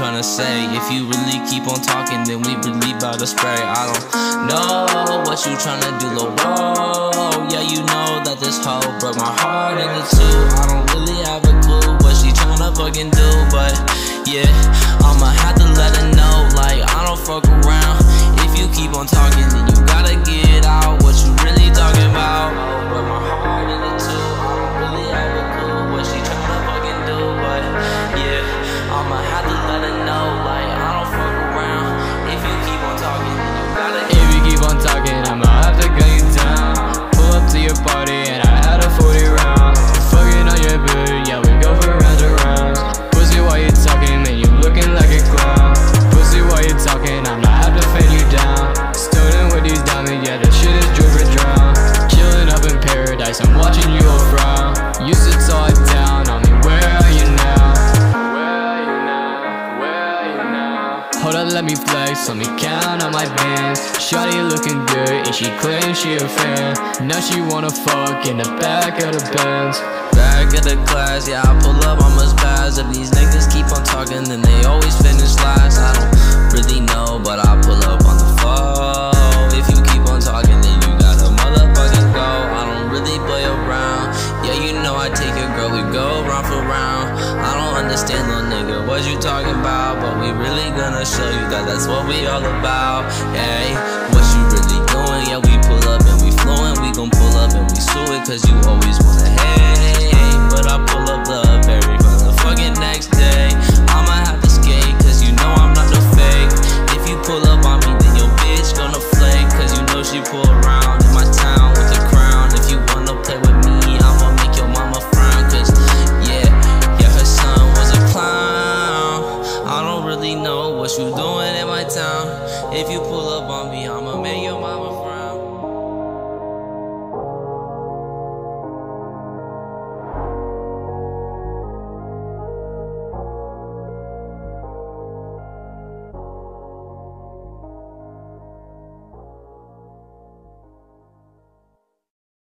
trying to say? If you really keep on talking, then we really bout to spray. I don't know what you trying to do, little whoa. Yeah, you know that this hoe broke my heart into two. I don't really have a clue what she trying to fucking do, but yeah, I'ma have to let her know, like, I don't fuck around. If you keep on talking, then you gotta get out what you really talking about. Broke my heart into two. I don't really have a clue what she tryna fucking do, but yeah, I'ma up, let me flex, let me count on my bands. Shawty looking good, and she claims she a fan. Now she wanna fuck in the back of the Benz. Back of the class, yeah, I pull up, I'm as bad. If these niggas keep on talking, then they always finish last. I don't nigga, what you talking about. But we really gonna show you that that's what we all about. Hey, what you really doing? Yeah, we pull up and we flowing. We gon' pull up and we sue it, cause you always. if you pull up on me, I'm